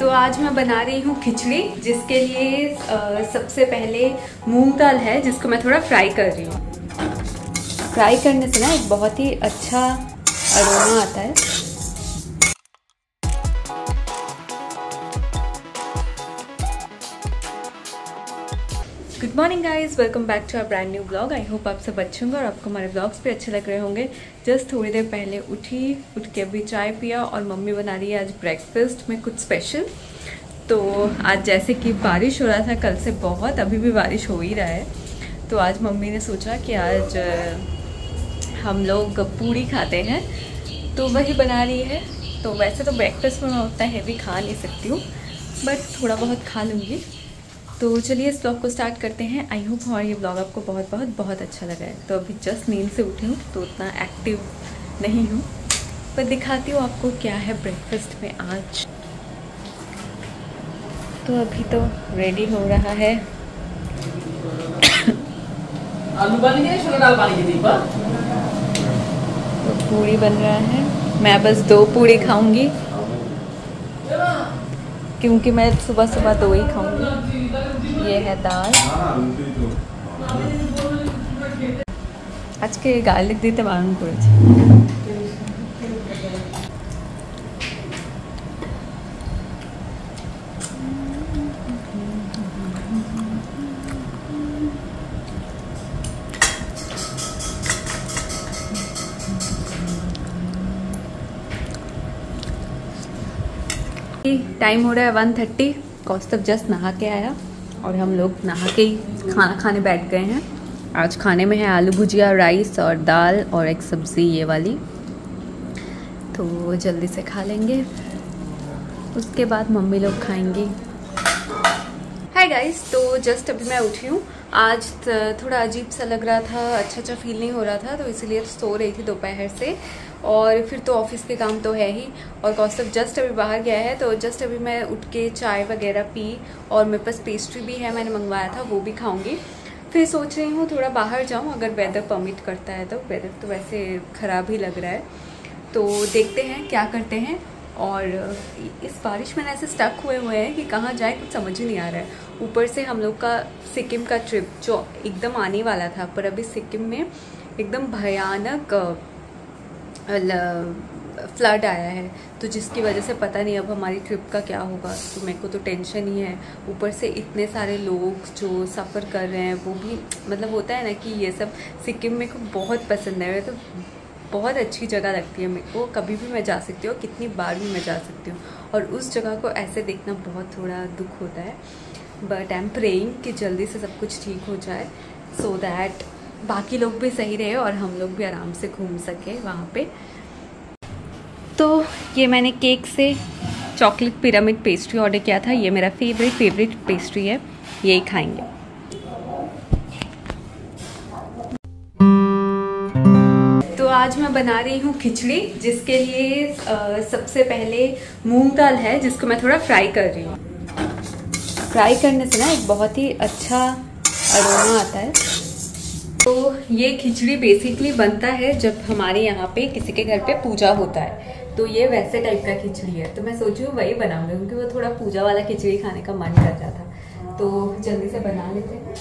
तो आज मैं बना रही हूँ खिचड़ी जिसके लिए आ, सबसे पहले मूंग दाल है जिसको मैं थोड़ा फ्राई कर रही हूँ। फ्राई करने से ना एक बहुत ही अच्छा अरोमा आता है। Morning guys welcome back to our brand new blog I hope आप सब अच्छे होंगे और आपको हमारे ब्लॉग्स भी अच्छे लग रहे होंगे। जस्ट थोड़ी देर पहले उठी, उठ के अभी चाय पिया और मम्मी बना रही है आज ब्रेकफास्ट में कुछ स्पेशल तो आज जैसे कि बारिश हो रहा था, कल से बहुत, अभी भी बारिश हो ही रहा है। तो आज मम्मी ने सोचा कि आज हम लोग पूड़ी खाते हैं। तो वही बना रही है। तो वैसे तो ब्रेकफास्ट में मैं उतना हैवी खा नहीं सकती हूँ बट थोड़ा बहुत खा लूँगी। तो चलिए इस ब्लॉग को स्टार्ट करते हैं। आई होप हमारा ये ब्लॉग आपको बहुत बहुत बहुत अच्छा लगा है। तो अभी जस्ट नींद से उठी हूँ तो उतना एक्टिव नहीं हूँ। पर दिखाती हूँ आपको क्या है ब्रेकफास्ट में आज। तो अभी तो रेडी हो रहा है। तो पूड़ी बन रहा है। मैं बस दो पूरी खाऊँगी। क्योंकि मैं सुबह सुबह दो ही खाऊँगी। ये है दाल আজকে গার্লিক দিতে বারণ করেছে टाइम हो रहा है वन थर्टी कौस्तव जस्ट नहा के आया और हम लोग नहा के ही खाना खाने बैठ गए हैं। आज खाने में है आलू भुजिया राइस और दाल और एक सब्ज़ी, ये वाली। तो जल्दी से खा लेंगे। उसके बाद मम्मी लोग खाएँगी। हाय गाइस तो जस्ट अभी मैं उठी हूँ। आज थोड़ा अजीब सा लग रहा था अच्छा अच्छा फील नहीं हो रहा था तो इसलिए सो रही थी दोपहर से। और फिर तो ऑफ़िस के काम तो है ही। और कौस्तव जस्ट अभी बाहर गया है तो जस्ट अभी मैं उठ के चाय वगैरह पी और मेरे पास पेस्ट्री भी है, मैंने मंगवाया था, वो भी खाऊँगी। फिर सोच रही हूँ, थोड़ा बाहर जाऊँ, अगर वेदर परमिट करता है तो। वेदर तो वैसे ख़राब ही लग रहा है। तो देखते हैं, क्या करते हैं। और इस बारिश में ऐसे स्टक हुए हुए हैं कि कहाँ जाए, कुछ समझ ही नहीं आ रहा है। ऊपर से हम लोग का सिक्किम का ट्रिप जो एकदम आने वाला था, पर अभी सिक्किम में एकदम भयानक फ्लड आया है तो जिसकी वजह से पता नहीं अब हमारी ट्रिप का क्या होगा। तो मेरे को तो टेंशन ही है। ऊपर से इतने सारे लोग जो सफ़र कर रहे हैं, वो भी मतलब होता है ना कि ये सब सिक्किम मेरे को बहुत पसंद है। तो बहुत अच्छी जगह लगती है मेरे को। कभी भी मैं जा सकती हूँ, कितनी बार भी मैं जा सकती हूँ। और उस जगह को ऐसे देखना बहुत थोड़ा दुख होता है। बट आई एम प्रेइंग कि जल्दी से सब कुछ ठीक हो जाए सो so दैट बाकी लोग भी सही रहे और हम लोग भी आराम से घूम सके वहाँ पे। तो ये मैंने केक से चॉकलेट पिरामिड पेस्ट्री ऑर्डर किया था। ये मेरा फेवरेट फेवरेट पेस्ट्री है। यही खाएँगे। तो आज मैं बना रही हूँ खिचड़ी, जिसके लिए सबसे पहले मूंग दाल है, जिसको मैं थोड़ा फ्राई कर रही हूँ। फ्राई करने से ना एक बहुत ही अच्छा अरोमा आता है। तो ये खिचड़ी बेसिकली बनता है जब हमारे यहाँ पे किसी के घर पे पूजा होता है। तो ये वैसे टाइप का खिचड़ी है। तो मैं सोची हूँ वही बनाऊँगी क्योंकि वो थोड़ा पूजा वाला खिचड़ी खाने का मन कर था। तो जल्दी से बना लेते हैं।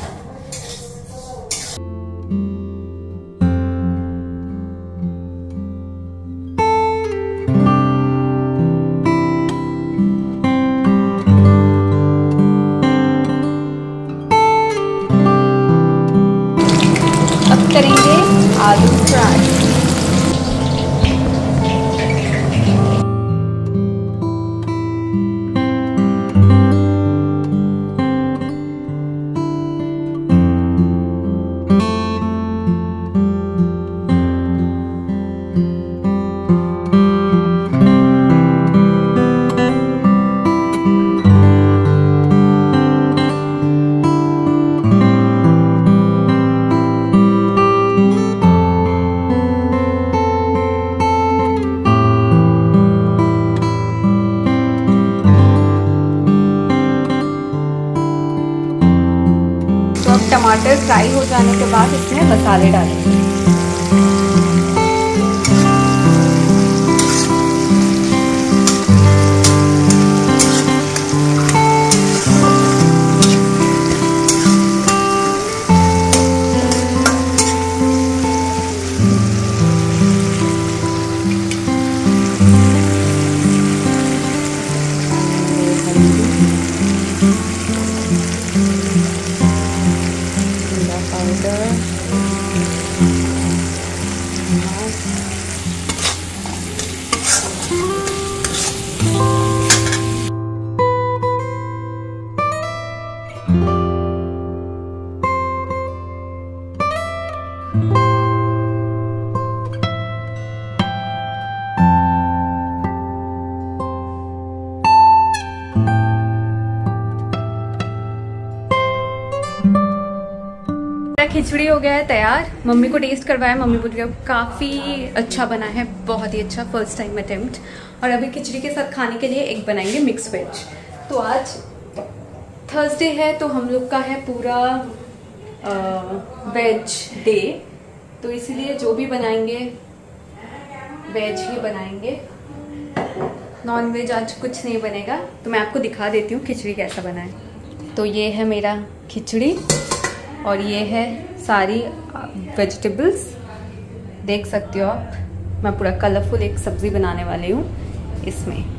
जाने के बाद इसमें मसाले डालेंगे खिचड़ी हो गया है, तैयार। मम्मी को टेस्ट करवाया, मम्मी बोल रही काफ़ी अच्छा बना है, बहुत ही अच्छा फ़र्स्ट टाइम अटेम्प्ट और अभी खिचड़ी के साथ खाने के लिए एक बनाएँगे मिक्स वेज तो आज थर्सडे है तो हम लोग का है पूरा वेज डे तो इसीलिए जो भी बनाएँगे वेज ही बनाएँगे। नॉन वेज आज कुछ नहीं बनेगा। तो मैं आपको दिखा देती हूँ खिचड़ी कैसा बना है। तो ये है मेरा खिचड़ी। और ये है सारी वेजिटेबल्स देख सकते हो आप। मैं पूरा कलरफुल एक सब्ज़ी बनाने वाली हूँ इसमें।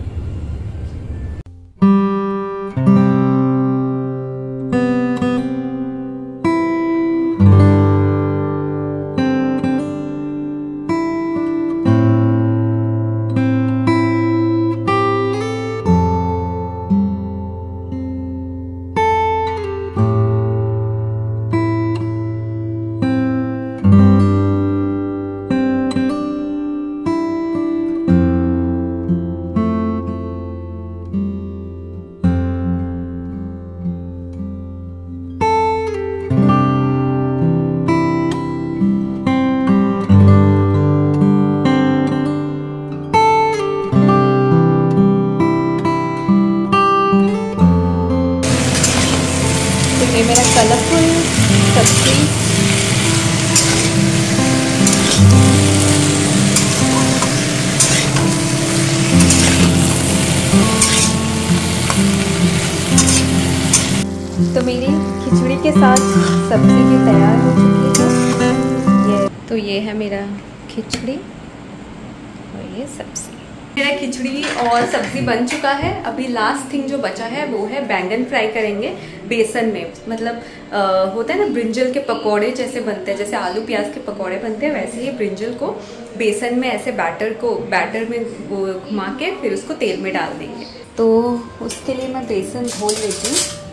ये मेरा कलरफुल सब्ज़ी तो मेरी खिचड़ी के साथ सब्ज़ी भी तैयार हो चुकी है। ये तो ये है मेरा खिचड़ी और ये सब्ज़ी। मेरा खिचड़ी और सब्ज़ी बन चुका है। अभी लास्ट थिंग जो बचा है वो है बैंगन फ्राई करेंगे बेसन में। मतलब आ, होता है ना ब्रिंजल के पकोड़े जैसे बनते हैं जैसे आलू प्याज के पकोड़े बनते हैं वैसे ही ब्रिंजल को बेसन में ऐसे बैटर को बैटर में घुमा के फिर उसको तेल में डाल देंगे। तो उसके लिए मैं बेसन घोल लेती हूँ।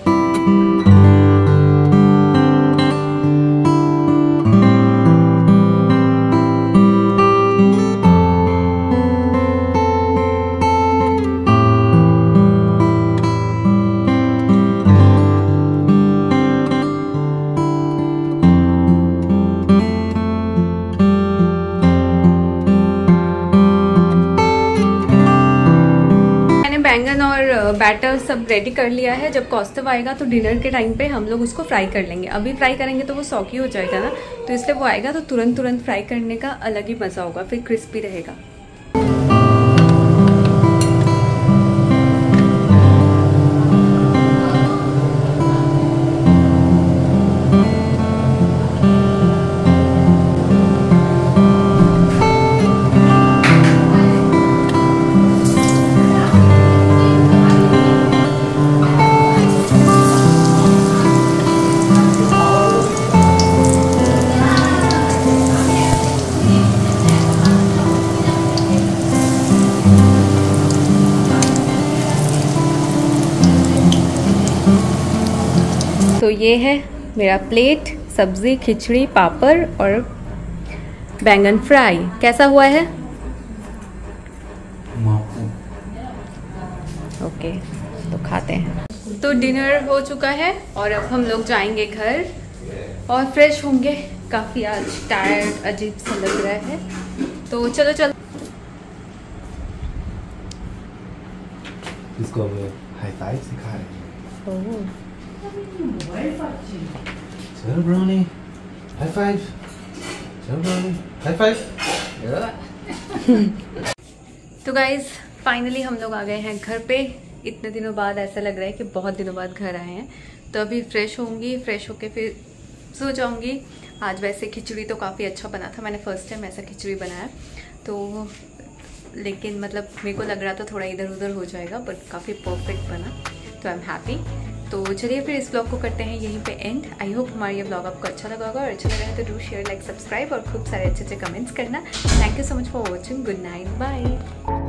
बैटर सब रेडी कर लिया है। जब कॉस्टव आएगा तो डिनर के टाइम पे हम लोग उसको फ्राई कर लेंगे। अभी फ्राई करेंगे तो वो सौकी हो जाएगा ना। तो इसलिए वो आएगा तो तुरंत तुरंत फ्राई करने का अलग ही मज़ा होगा, फिर क्रिस्पी रहेगा। तो ये है मेरा प्लेट सब्ज़ी खिचड़ी पापड़ और बैंगन फ्राई कैसा हुआ है? ओके तो खाते हैं। तो डिनर हो चुका है और अब हम लोग जाएँगे घर और फ्रेश होंगे। काफ़ी आज टायर्ड अजीब सा लग रहा है। तो चलो चलो। इसको हाई फाइव सिखा रहे हैं। चलो ब्राउनी हाई फाइव चलो ब्राउनी हाई फाइव तो गाइज़ फाइनली हम लोग आ गए हैं घर पे। इतने दिनों बाद ऐसा लग रहा है कि बहुत दिनों बाद घर आए हैं। तो अभी फ्रेश होंगी फ्रेश होके फिर सो जाऊँगी। आज वैसे खिचड़ी तो काफ़ी अच्छा बना था। मैंने फ़र्स्ट टाइम ऐसा खिचड़ी बनाया। तो लेकिन मतलब मेरे को लग रहा था थोड़ा इधर उधर हो जाएगा बट काफ़ी परफेक्ट बना। तो आई एम हैप्पी तो चलिए फिर इस ब्लॉग को करते हैं यहीं पे एंड आई होप हमारा ये ब्लॉग आपको अच्छा लगा होगा और अच्छा लगा है तो डू शेयर लाइक सब्सक्राइब और खूब सारे अच्छे अच्छे कमेंट्स करना. Thank you so much for watching good night bye